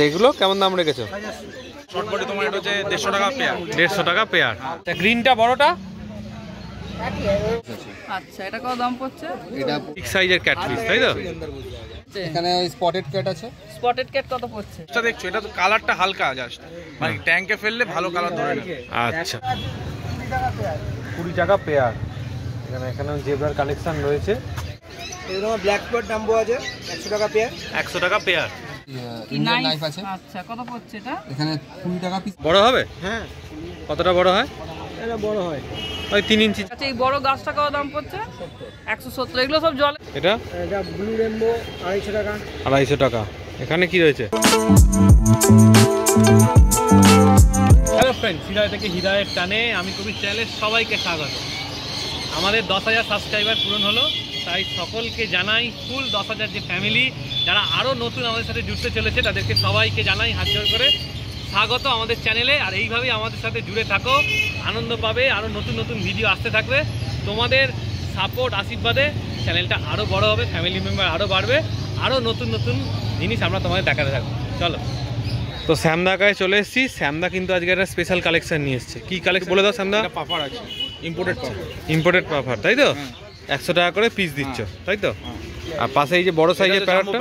আচ্ছা এগুলো কেমন দাম রেখেছো? শর্ট বডি তোমার এটা হচ্ছে দেড়শো টাকা পেয়ার। দেড়শো টাকা পেয়ার। গ্রিনটা বড়টা? আচ্ছা এটা কত দাম পড়ছে? এটা বিগ সাইজের ক্যাটফিশ তাই তো? এখানে স্পটেড ক্যাট আছে। স্পটেড ক্যাট কত পড়ছে? এটা দেখছ এটা তো কালারটা হালকা জাস্ট মানে ট্যাঙ্কে ফেললে ভালো কালার ধরে নেবে। আচ্ছা। কুড়ি টাকা পেয়ার। এখানে এখানে জেব্রার কালেকশন রয়েছে। এরকম ব্ল্যাক স্পট ডাম্বো আছে একশো টাকা পেয়ার। একশো টাকা পেয়ার। নাইফ নাইফ আছে? আচ্ছা কত পড়ছে এটা? এখানে কুড়ি টাকা পিস বড় হবে? হ্যাঁ। কতটা বড় হয়? এটা বড় হয়। ওই ইঞ্চি। আচ্ছা এই বড় গাছটা কত দাম পড়ছে? একশো সত্তর এগুলো সব জলে এটা? এটা ব্লু রেমবো আড়াইশো টাকা। আড়াইশো টাকা। এখানে কি রয়েছে? হ্যালো ফ্রেন্ড হৃদয় থেকে হৃদয়ের টানে আমি সবাইকে স্বাগত। আমাদের দশ হাজার সাবস্ক্রাইবার পূরণ হলো। তাই সকলকে জানাই ফুল দশ হাজার যে ফ্যামিলি যারা আরও নতুন আমাদের সাথে জুড়তে চলেছে তাদেরকে সবাইকে জানাই হাত জোর করে। স্বাগত আমাদের চ্যানেলে আর এইভাবেই আমাদের সাথে জুড়ে থাকো। আনন্দ পাবে আরও নতুন নতুন ভিডিও আসতে থাকবে। তোমাদের সাপোর্ট আশীর্বাদে চ্যানেলটা আরও বড় হবে ফ্যামিলি মেম্বার আরও বাড়বে। আরও নতুন নতুন জিনিস আমরা তোমাদের দেখাতে থাকব। চলো। তো শ্যামদা কাছে চলে এসেছি। শ্যামদা কিন্তু আজকে একটা স্পেশাল কালেকশন নিয়ে এসেছে। কী কালেকশন বলে দাও শ্যামদা এটা পাফার আছে। Imported puffer. ইম্পোর্টেড পাফার তাই তো? একশো টাকা করে পিস দিচ্ছ তাই তো? আর পাশে এই যে বড় সাইজের প্যারটটা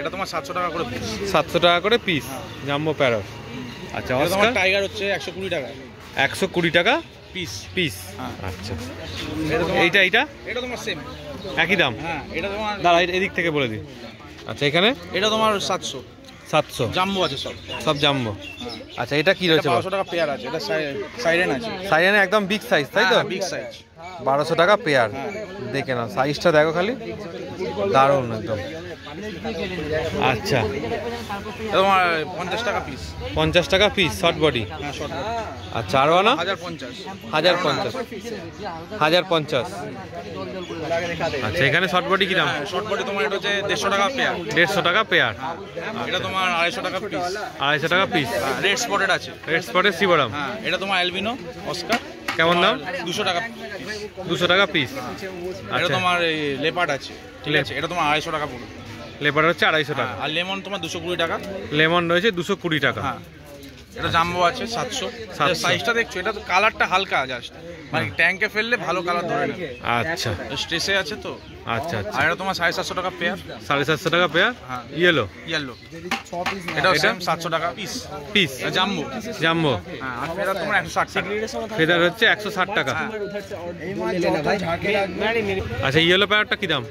এটা তোমার সাতশো টাকা করে পিস সাতশো টাকা করে পিস জাম্বো প্যারট আচ্ছা অস্কার টাইগার হচ্ছে একশো কুড়ি টাকা। একশো কুড়ি টাকা পিস পিস হ্যাঁ। আচ্ছা। এইটা এইটা? এটা তোমার সেম একই দাম? হ্যাঁ এটা তোমার দাঁড়া এদিক থেকে বলে দিই। আচ্ছা এখানে? এটা তোমার সাতশো। সাতশো। জাম্বো আছে সব। সব জাম্বো আচ্ছা এটা কি রয়েছে বারোশো টাকা পেয়ার আছে এটা সাইরেন আছে। সাইজে একদম বিগ সাইজ তাই তো? বিগ সাইজ বারোশো টাকা পেয়ার। দেখে নাও সাইজটা দেখো খালি। দারুণ একদম। আচ্ছা। তোমার পঞ্চাশ টাকা পিস পঞ্চাশ টাকা পিস শর্ট বডি হ্যাঁ আচ্ছা আরও না হাজার পঞ্চাশ। হাজার পঞ্চাশ। হাজার পঞ্চাশ। আচ্ছা এখানে শর্ট বডি কি দাম? হ্যাঁ শর্ট বডি তোমার এটা হচ্ছে দেড়শো টাকা পেয়ার। দেড়শো টাকা পেয়ার। এটা তোমার আড়াইশো টাকা পিস আড়াইশো টাকা পিস রেড স্পটেড আছে। রেড স্পটের সিবরাম হ্যাঁ এটা তোমার অ্যালবিনো অস্কার কেমন দাম? দুশো টাকা দুশো টাকা পিস এটা আচ্ছা। তোমার এই লেপার্ড আছে ঠিক আছে? এটা তোমার আড়াইশো টাকা পড়বে। লেপার্ড হচ্ছে আড়াইশো টাকা। আর লেমন তোমার দুশো কুড়ি টাকা। লেমন রয়েছে দুশো কুড়ি টাকা। হ্যাঁ। এটা জাম্বো আছে সাতশো। সাইজটা দেখছ এটা তো কালারটা হালকা জাস্ট মানে ট্যাঙ্কে ফেললে ভালো কালার ধরে নেবে। আচ্ছা। স্ট্রেসে আছে তো? আচ্ছা আচ্ছা। আর এটা তোমার সাড়ে সাতশো টাকা পেয়ার সাড়ে সাতশো টাকা পেয়ার হ্যাঁ। ইয়েলো ইয়েলো এটা? সেম সাতশো টাকা পিস পিস জাম্বো। জাম্বো। হ্যাঁ আর ফেরা তোমার একশো ষাট টাকা। ফেদার হচ্ছে একশো ষাট টাকা। হ্যাঁ। আচ্ছা ইয়েলো প্যারটটা কি দাম?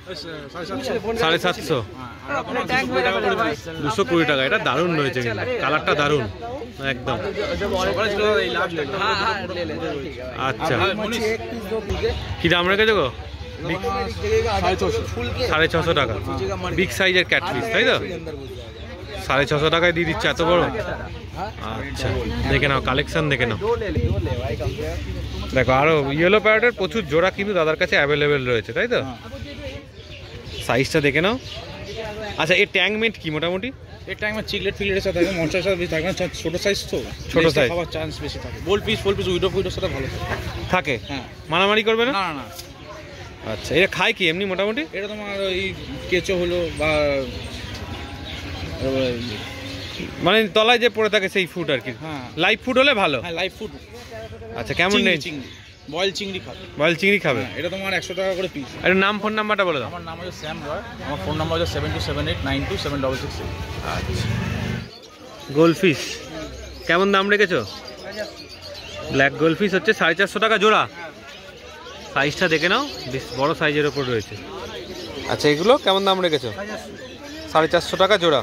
সাড়ে সাতশো। এটা পিস দুশো কুড়ি টাকা এটা দারুণ রয়েছে কালারটা দারুণ। একদম। আচ্ছা। কি দাম রেখেছো গো? সাড়ে ছশো টাকা। বিগ সাইজের ক্যাটফিস তাই তো? সাড়ে ছশো টাকায় দিয়ে দিচ্ছে এত বড়? আচ্ছা। দেখে নাও কালেকশন দেখে নাও। দেখো, আরও ইয়েলো প্যারটের প্রচুর জোড়া কিন্তু দাদার কাছে অ্যাভেলেবেল রয়েছে, তাই তো? সাইজটা দেখে নাও। আচ্ছা এর ট্যাঙ্কমেন্ট কি মোটামুটি? এর টাইমে চিকলেট ফিলেটের সাথে থাকে মনস্টার সাথে বেশি থাকে না ছোট সাইজ তো। ছোট সাইজ। খাওয়ার চান্স বেশি থাকে। গোল পিস ফুল পিস উইডো ফুইডোর সাথে ভালো থাকে। থাকে? হ্যাঁ। মারামারি করবে না? না না আচ্ছা এটা খায় কি এমনি মোটামুটি? এটা তোমার ওই কেঁচো হলো বা মানে তলায় যে পড়ে থাকে সেই ফুড আর কি। হ্যাঁ। লাইভ ফুড হলে ভালো? হ্যাঁ লাইভ ফুড আচ্ছা কেমন নেই? চিংড়ি। বয়েল চিংড়ি খাবে। বয়েল চিংড়ি খাবে? হ্যাঁ এটা তোমার একশো টাকা করে পিস আর নাম ফোন নাম্বারটা বলে দাও। আমার নাম হচ্ছে শ্যাম রয় আমার ফোন নাম্বার হচ্ছে seven two seven eight nine two seven double six আচ্ছা। গোলফিশ কেমন দাম রেখেছো? ব্ল্যাক গোলফিশ হচ্ছে সাড়ে চারশো টাকা জোড়া। সাইজটা দেখে নাও বেশ বড় সাইজের ওপর রয়েছে। আচ্ছা এগুলো কেমন দাম রেখেছো? সাড়ে চারশো টাকা জোড়া।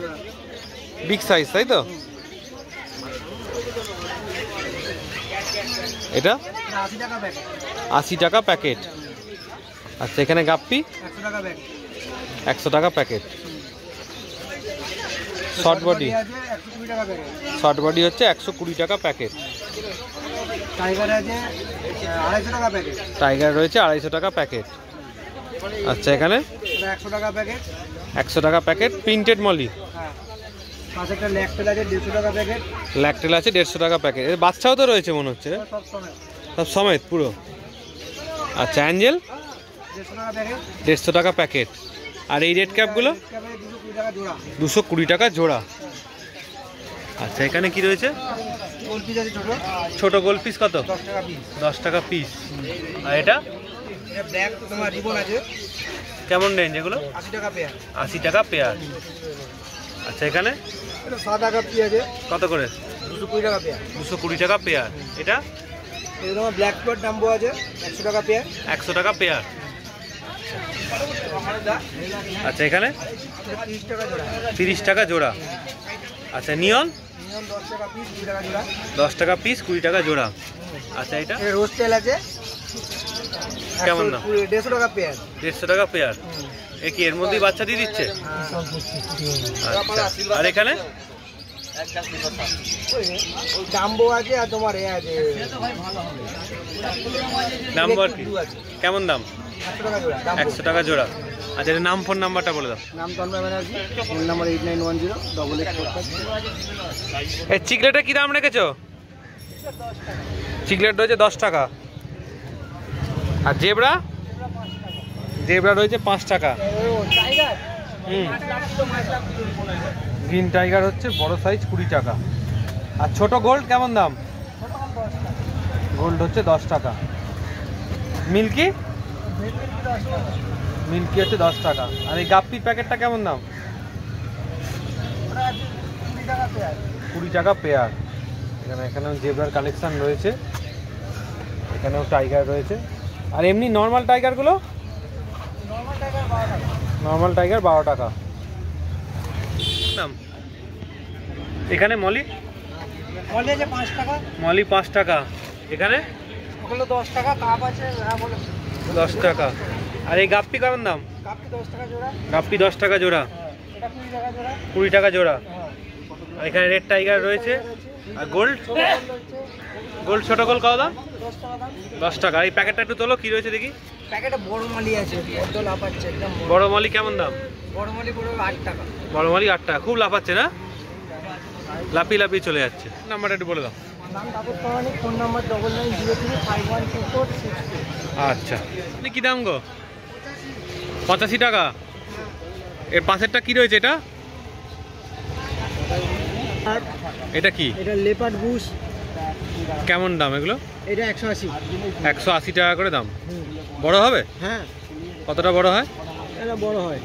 বিগ সাইজ তাই তো? এটা? আশি টাকা প্যাকেট। আচ্ছা এখানে গাপ্পি? একশো টাকা packet. Short body? Short body হচ্ছে একশো কুড়ি টাকা প্যাকেট। টাইগার রয়েছে আড়াইশো টাকা প্যাকেট। আচ্ছা এখানে? একশো টাকা প্যাকেট একশো টাকা প্যাকেট প্রিন্টেড মলি ল্যাকটেল আছে দেড়শো টাকা প্যাকেট। ল্যাকটেল আছে দেড়শো টাকা প্যাকেট। এর বাচ্চাও তো রয়েছে মনে হচ্ছে। সব সময় সমেত পুরো? আচ্ছা অ্যাঞ্জেল? দেড়শো টাকা প্যাকেট। আর এই রেড ক্যাপগুলো? দুশো কুড়ি টাকা জোড়া। আচ্ছা এখানে কি রয়েছে? ছোটো গোল পিস কত? দশ টাকা পিস। আর এটা? কেমন রেঞ্জ এগুলো? আশি টাকা পেয়ার। আশি টাকা পেয়ার আচ্ছা এখানে কত করে? দুশো কুড়ি টাকা পেয়ার। দুশো কুড়ি টাকা পেয়ার। এটা? তোমার ব্ল্যাক আছে একশো টাকা পেয়ার একশো টাকা পেয়ার আচ্ছা এখানে? তিরিশ টাকা জোড়া। আচ্ছা নিয়ন? দশ টাকা পিস কুড়ি টাকা জোড়া। আচ্ছা এটা? এটা রোজ তেল আছে। কেমন দাম? দেড়শো টাকা পেয়ার দেড়শো টাকা পেয়ার এ কি এর মধ্যেই বাচ্চা দিয়ে দিচ্ছে? আচ্ছা আর এখানে? ডাম্বো আছে আর তোমার এ আছে। দাম বল কি? কেমন দাম? একশো টাকা জোড়া আচ্ছা এর নাম ফোন নাম্বারটা বলে দাও। নাম Tanmay Banerjee phone number eight nine one zero double eight four এই চিকলেটের কি দাম রেখেছো? চিকলেট রয়েছে দশ টাকা। আর জেবরা? জেবরা রয়েছে পাঁচ টাকা। হুম। গ্রিন টাইগার হচ্ছে বড় সাইজ কুড়ি টাকা। আর ছোট গোল্ড কেমন দাম? গোল্ড হচ্ছে দশ টাকা। মিল্কি? মিল্কি হচ্ছে দশ টাকা। আর এই গাপ্পির প্যাকেটটা কেমন দাম? কুড়ি টাকা পেয়ার। এখানে এখানেও জেব্রার কালেকশান রয়েছে। এখানেও টাইগার রয়েছে। আর এমনি নর্মাল টাইগারগুলো নর্মাল টাইগার বারো টাকা দাম এখানে মলি? মলে আছে পাঁচ টাকা। মলি পাঁচ টাকা। এখানে? ওগুলো দশ টাকা কাপ আছে হ্যাঁ দশ টাকা। আর এই গাপ্পি কেমন দাম গাপ্পি দশ টাকা জোড়া। এটা কুড়ি টাকা জোড়া। কুড়ি টাকা জোড়া। হ্যাঁ। আর এখানে রেড টাইগার রয়েছে। আর গোল্ড? গোল্ড ছোট গোল কত দাম? দশ টাকা দাম। দশ টাকা। এই প্যাকেটটা একটু তোলো কি রয়েছে দেখি। প্যাকেটে বড় মালি আছে বড়। মলি কেমন দাম? বড় মালি আট টাকা। বড় মলি আট টাকা। খুব লাফাচ্ছে না? লাপি লাপি চলে যাচ্ছে। নাম্বারটা একটু বলে দাও। আচ্ছা। আপনি কি দাম গো? পঁচাশি টাকা? এর পাশেরটা কি রয়েছে এটা? আর এটা কি? এটা লেপার্ড বুশ। কেমন দাম এগুলো? এটা একশো আশি। একশো আশি টাকা করে দাম। বড় হবে? হ্যাঁ। কতটা বড় হয়? এটা বড় হয়।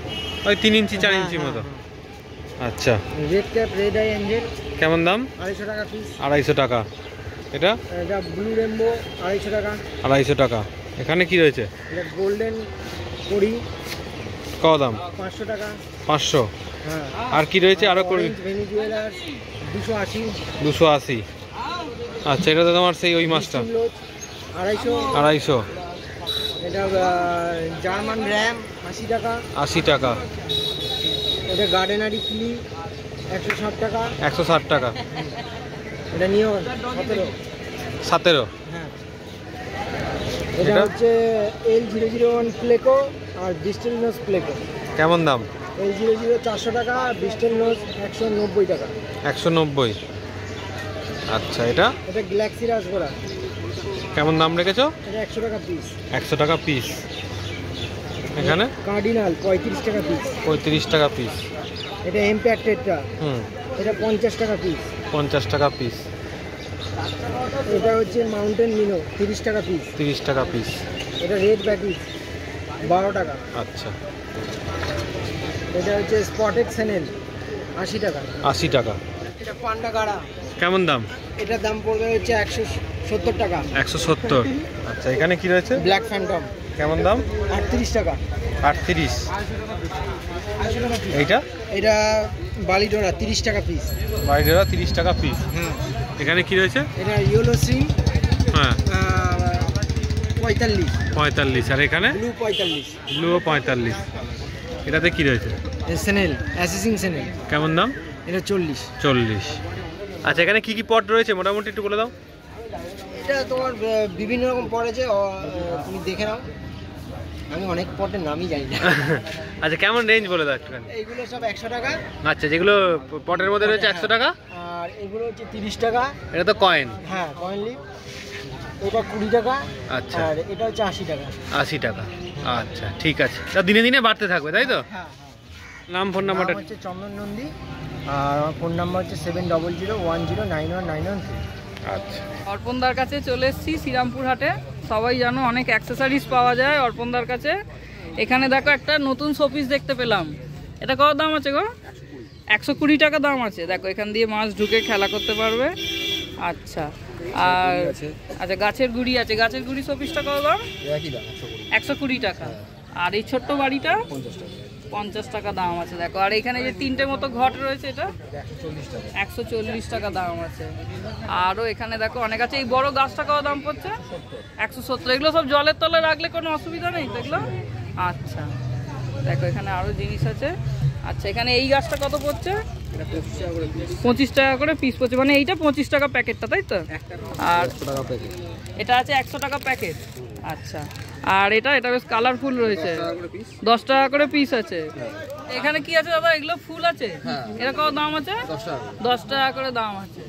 ওই তিন ইঞ্চি চার হ্যাঁ, ইঞ্চির হ্যাঁ, মতো আচ্ছা। Red cap red eye angel কেমন দাম? আড়াইশো টাকা পিস আড়াইশো টাকা। এটা? এটা ব্লু রেমবো আড়াইশো টাকা। আড়াইশো টাকা। এখানে কি রয়েছে? এটা গোল্ডেন কড়ি কত দাম? পাঁচশো টাকা। পাঁচশো। হ্যাঁ। আর কি রয়েছে? আরও করি। দুশো আশি। দুশো আশি। আচ্ছা এটা তো তোমার সেই ওই মাছটা। আড়াইশো। আড়াইশো। এটা জার্মান র্যাম আশি টাকা। আশি টাকা। এটা গার্ডেনারি ফ্লি একশো ষাট টাকা। একশো ষাট টাকা। এটা নিয়ন সতেরো। সতেরো? হ্যাঁ। এটা? হচ্ছে L zero zero one pleco আর ডিস্টেল নোজ প্লেকো কেমন দাম? এল জিরো জিরো চারশো টাকা ডিস্টেল নোজ একশো নব্বই টাকা। একশো নব্বই। আচ্ছা এটা? এটা গ্যালাক্সি রাসগোড়া কেমন দাম রেখেছো? এটা একশো টাকা পিস একশো টাকা পিস এখানে? কার্ডিনাল পঁয়ত্রিশ টাকা পিস পঁয়ত্রিশ টাকা পিস এটা এমপ্যাক্টেডটা হুম। এটা পঞ্চাশ টাকা পিস পঞ্চাশ টাকা পিস এটা হচ্ছে মাউন্টেন মিনো তিরিশ টাকা পিস তিরিশ টাকা পিস এটা রেড ব্যাটিস বারো টাকা। আচ্ছা। এটা হচ্ছে স্পটেড স্যানেল আশি টাকা। আশি টাকা। এটা পান্ডা গাড়া। কেমন দাম? এটার দাম পড়বে হচ্ছে একশো সত্তর টাকা। একশো সত্তর। আচ্ছা এখানে কি রয়েছে? ব্ল্যাক ফ্যান্টম কেমন দাম? আটত্রিশ টাকা। আটত্রিশ। এইটা? এটা বালিডোরা তিরিশ টাকা পিস বাইরেরা তিরিশ টাকা পিস হ্যাঁ এখানে কি রয়েছে? এটা ইয়েলো সিম হ্যাঁ। পঁয়তাল্লিশ। পঁয়তাল্লিশ। আর এখানে? ব্লু পঁয়তাল্লিশ। ব্লু পঁয়তাল্লিশ। এটাতে কি রয়েছে? স্যানেল অ্যাসিসিং স্যানেল কেমন দাম? এটা চল্লিশ। চল্লিশ। আচ্ছা এখানে কি কি পট রয়েছে? মোটামুটি একটু বলে দাও। এটা তোমার বিভিন্ন রকম পট আছে অ, তুমি দেখে নাও। আমি অনেক পটের নামই জানি না। আচ্ছা কেমন রেঞ্জ বলে দাও একটুখানি? এইগুলো সব একশো টাকা। আচ্ছা যেগুলো পটের মধ্যে রয়েছে একশো টাকা? আর এগুলো হচ্ছে তিরিশ টাকা। এটা তো কয়েন হ্যাঁ কয়েন লিপ এটা কুড়ি টাকা। আচ্ছা। আর এটা হচ্ছে আশি টাকা। আশি টাকা। আচ্ছা ঠিক আছে। তা দিনে দিনে বাড়তে থাকবে তাই তো? হ্যাঁ নাম ফোন নাম নাম্বারটা হচ্ছে চন্দন নন্দী। আর আমার ফোন নাম্বার হচ্ছে seven double zero one zero nine one nine one three আচ্ছা। অর্পণদার কাছে চলে এসেছি শ্রীরামপুর হাটে। সবাই জানো অনেক অ্যাক্সেসরিজ পাওয়া যায় অর্পণদার কাছে। এখানে দেখো একটা নতুন শোপিস দেখতে পেলাম। এটা কত দাম আছে গো? একশো কুড়ি টাকা দাম আছে। দেখো এখান দিয়ে মাছ ঢুকে খেলা করতে পারবে। আচ্ছা আর আচ্ছা গাছের গুড়ি আছে। গাছের গুড়ি শোপিসটা কত দাম? একশো কুড়ি। একশো কুড়ি টাকা। আর এই ছোট্ট বাড়িটা? পঞ্চাশ টাকা। পঞ্চাশ টাকা দাম আছে দেখো। আর এখানে যে তিনটে মতো ঘট রয়েছে এটা একশো চল্লিশ টাকা দাম আছে। আরও এখানে দেখো অনেক আছে। এই বড় গাছটা কত দাম পড়ছে একশো সত্তর। এগুলো সব জলের তলে রাখলে কোনো অসুবিধা নেই দেখল আচ্ছা দেখো এখানে আরও জিনিস আছে। আচ্ছা এখানে এই গাছটা কত পড়ছে? পঁচিশ টাকা করে পিস পঁচিশ টাকা করে পিস পড়ছে। মানে এইটা পঁচিশ টাকা প্যাকেটটা তাই তো? আর এটা আছে একশো টাকা প্যাকেট। আচ্ছা আর এটা এটা বেশ কালারফুল রয়েছে। দশ টাকা করে পিস আছে। এখানে কি আছে দাদা এগুলো ফুল আছে? হ্যাঁ। এটা কত দাম আছে? দশ টাকা করে। দাম আছে।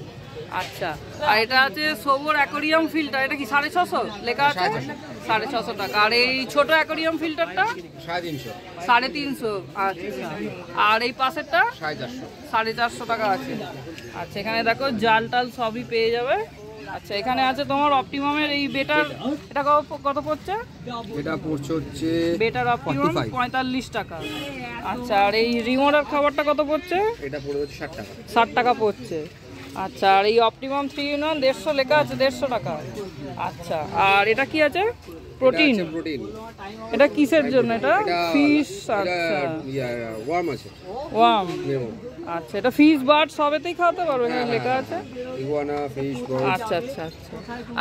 আচ্ছা। আর এটা আছে সবুর অ্যাকোরিয়াম ফিল্টার এটা কি সাড়ে ছশো? লেখা আছে? সাড়ে ছশো। টাকা। আর এই ছোট অ্যাকোরিয়াম ফিল্টারটা সাড়ে তিনশো। আচ্ছা। আর এই পাশেরটা? সাড়ে চারশো। টাকা আছে। আচ্ছা এখানে দেখো জাল টাল সবই পেয়ে যাবে। আচ্ছা এখানে আছে তোমার অপটিমামের এই বেটার এটা কত- পড়ছে? এটা পড়ছে হচ্ছে বেটার অপটিমাম 45 পঁয়তাল্লিশ টাকা। আচ্ছা আর এই রিমোটার খাবারটা কত পড়ছে? এটা পড়ে হচ্ছে ষাট টাকা। ষাট টাকা পড়ছে। আচ্ছা আর এই অপটিমাম থ্রি ইন ওয়ান দেড়শো লেখা আছে দেড়শো টাকা। আচ্ছা আর এটা কি আছে? প্রোটিন প্রোটিন এটা কিসের জন্য? এটা ফিশ আচ্ছা। ওয়ার্ম আছে। ওয়াম মেমো আচ্ছা এটা ফিশ বার্ড সবেতেই খাওয়াতে পারব এখানে লেখা আছে? ইগুয়ানা ফিশ আচ্ছা আচ্ছা আচ্ছা।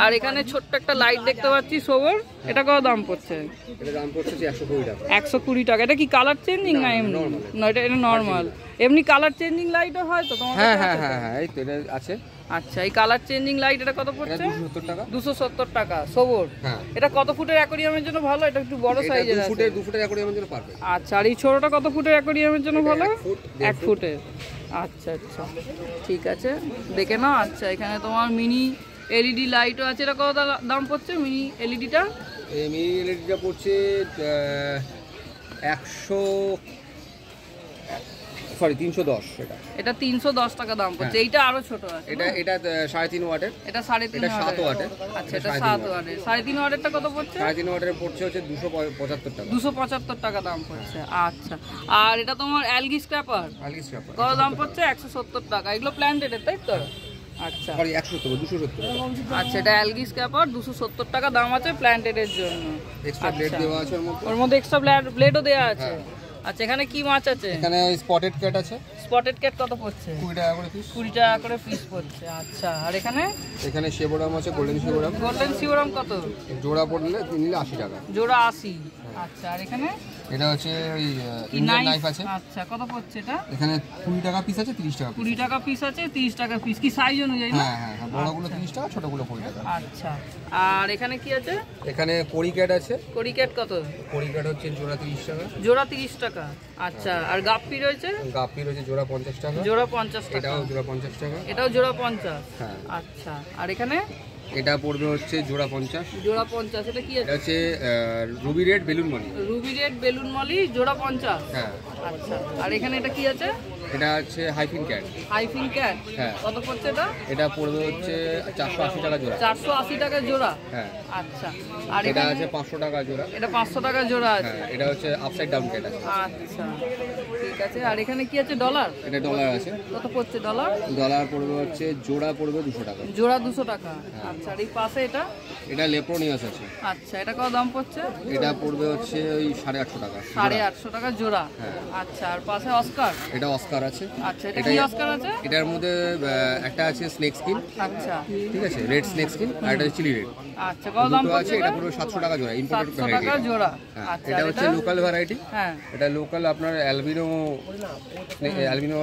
আর এখানে ছোট্ট একটা লাইট দেখতে পাচ্ছি সোবর এটা কত দাম পড়ছে? এটা দাম পড়ছে হচ্ছে একশো কুড়ি টাকা। একশো কুড়ি টাকা। এটা কি কালার চেঞ্জিং না এমনি? না এটা এটা নর্মাল এমনি কালার চেঞ্জিং লাইটও হয় তো তোমার হ্যাঁ হ্যাঁ হ্যাঁ হ্যাঁ এই তো এটা আছে। আচ্ছা এই কালার চেঞ্জিং লাইট এটা কত পড়ছে? দুশো সত্তর টাকা। দুশো সত্তর টাকা সবর। হ্যাঁ। এটা কত ফুটের অ্যাকোরিয়ামের জন্য ভালো? এটা একটু বড় সাইজের আছে ফুটের দু ফুটের অ্যাকোরিয়ামের জন্য পারফেক্ট আচ্ছা আর এই ছোটটা কত ফুটের অ্যাকোরিয়ামের জন্য ভালো? এক ফুট, দেড় এক ফুটের। আচ্ছা আচ্ছা। ঠিক আছে দেখে নাও। আচ্ছা এখানে তোমার মিনি এলইডি লাইটও আছে। এটা কত দাম পড়ছে মিনি এলইডিটা এই মিনি এলইডিটা পড়ছে একশো সরি তিনশো দশ এটা। এটা তিনশো দশ টাকা দাম পড়ছে। এইটা আরও ছোট আছে এটা এটা আহ, সাড়ে তিন ওয়াটের। এটা সাড়ে তিন এটা সাত ওয়াটের। ওয়াটের। আচ্ছা এটা এটা সাড়ে সাত ওয়াটের। সাড়ে তিন ওয়াটেরটা কত পড়ছে? সাড়ে তিন ওয়াটের পড়ছে হচ্ছে দুশো পঁচাত্তর টাকা। দুশো পঁচাত্তর টাকা দাম পড়ছে। আচ্ছা। আর এটা তোমার অ্যালগি স্ক্র্যাপার? আলিস ব্যাপার কত দাম পড়ছে? একশো সত্তর টাকা। এগুলো প্ল্যান্টেডের তাই তো? আচ্ছা। সরি একশো সত্তর দুশো সত্তর আচ্ছা এটা অ্যালগি স্ক্র্যাপার দুশো সত্তর টাকা দাম আছে প্ল্যান্টেডের জন্য। এক্সট্রা আচ্ছা। দেওয়া আছে ওর মধ্যে। ওর মধ্যে এক্সট্রা ব্লেডও দেওয়া আছে। আচ্ছা এখানে কি মাছ আছে? এখানে স্পটেড ক্যাট আছে। স্পটেড ক্যাট কত পড়ছে? কুড়ি টাকা করে পিস কুড়ি টাকা করে পিস পড়ছে আচ্ছা। আর এখানে? এখানে শেবরাম আছে গোল্ডেন শেবরাম। গোল্ডেন শেবরাম কত? জোড়া পড়লে নিলে আশি টাকা। জোড়া আশি। আচ্ছা আর এখানে? এটা হচ্ছে ওই ইন্ডিয়ান নাইফ আছে। আচ্ছা কত পড়ছে এটা? এখানে কুড়ি টাকা পিস আছে তিরিশ টাকা পিস কুড়ি টাকা পিস আছে তিরিশ টাকা পিস কি সাইজ অনুযায়ী না? হ্যাঁ হ্যাঁ হ্যাঁ বড়গুলো তিরিশ টাকা ছোটগুলো কুড়ি টাকা। আচ্ছা। আর এখানে কি আছে? এখানে কড়ি আছে। কড়ি কত? কড়ি হচ্ছে জোড়া তিরিশ টাকা। জোড়া তিরিশ টাকা। আচ্ছা আর গাপ্পি রয়েছে? গাপ্পি রয়েছে জোড়া পঞ্চাশ টাকা। জোড়া পঞ্চাশ টাকা। এটাও জোড়া পঞ্চাশ টাকা। এটাও জোড়া পঞ্চাশ? হ্যাঁ। আচ্ছা আর এখানে? এটা পড়বে হচ্ছে জোড়া পঞ্চাশ। জোড়া পঞ্চাশ এটা কি এটা আছে হচ্ছে ruby red balloon molly. Ruby red balloon molly জোড়া পঞ্চাশ? হ্যাঁ। আচ্ছা আর এখানে এটা কি আছে? এটা হচ্ছে হাইফিন ক্যাট হাইফিন ক্যাট হ্যাঁ। কত পড়ছে এটা? এটা পড়বে হচ্ছে চারশো আশি টাকা জোড়া। চারশো আশি টাকা জোড়া? হ্যাঁ। আচ্ছা। আর এটা আছে পাঁচশো টাকা জোড়া। এটা পাঁচশো টাকা জোড়া আছে। হ্যাঁ এটা হচ্ছে আপসাইড ডাউন ক্যাট আছে। আচ্ছা। ঠিক আছে। আর এখানে কি আছে? ডলার এটা ডলার আছে। কত পড়ছে ডলার ডলার পড়বে হচ্ছে জোড়া পড়বে দুশো টাকা। জোড়া দুশো টাকা। হ্যাঁ। আচ্ছা। আর এই পাশে এটা? এটা লেপ্রোনিয়াস আছে। আচ্ছা। এটা কত দাম পড়ছে? এটা পড়বে হচ্ছে ওই সাড়ে আটশো টাকা। সাড়ে আটশো টাকা জোড়া। হ্যাঁ। আচ্ছা। আর পাশে অস্কার এটা অস্কার আছে। আচ্ছা এটা কি অস্কার আছে? এটার মধ্যে একটা আছে স্নেক স্কিন আচ্ছা। ঠিক আছে? রেড স্নেক স্কিন আর একটা চিলি রেড আচ্ছা কত দাম দুটো আছে এটা পুরো সাতশো টাকা জোড়া ইম্পোর্টেড সাতশো টাকা জোড়া। হ্যাঁ আচ্ছা এটা হচ্ছে লোকাল ভ্যারাইটি হ্যাঁ। এটা লোকাল আপনার অ্যালবিনো অ্যালবিনো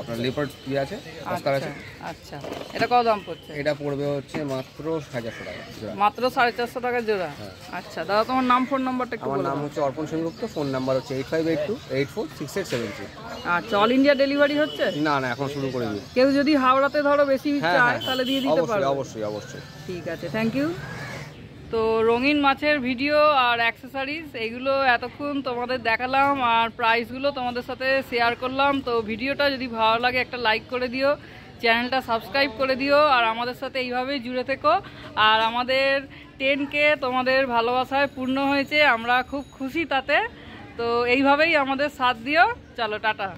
আপনার লেপার্ড ইয়ে আছে? অস্কার আছে? আচ্ছা। আচ্ছা এটা কত দাম পড়ছে? এটা পড়বে হচ্ছে মাত্র সাড়ে চারশো টাকা মাত্র সাড়ে চারশো টাকা জোড়া? আচ্ছা দাদা তোমার নাম ফোন নাম্বারটা একটু হ্যাঁ। আমার নাম হচ্ছে অর্পণ সেনগুপ্ত ফোন নাম্বার হচ্ছে eight five eight two eight four six eight seven three আচ্ছা অল ইন্ডিয়া ডেলিভারি হচ্ছে? না না এখন শুরু করে দিই কেউ যদি হাওড়াতে ধরো বেশি হ্যাঁ চায় হ্যাঁ তাহলে দিয়ে দিতে অবশ্যই অবশ্যই অবশ্যই। ঠিক আছে থ্যাংক ইউ তো রঙিন মাছের ভিডিও আর অ্যাক্সেসরিজ এগুলো এতক্ষণ তোমাদের দেখালাম আর প্রাইসগুলো তোমাদের সাথে শেয়ার করলাম। তো ভিডিওটা যদি ভালো লাগে একটা লাইক করে দিও চ্যানেলটা সাবস্ক্রাইব করে দিও আর আমাদের সাথে এইভাবেই জুড়ে থেকো। আর আমাদের টেনকে তোমাদের ভালোবাসায় পূর্ণ হয়েছে, আমরা খুব খুশি তাতে। তো এইভাবেই আমাদের সাথ দিও। চলো, টাটা।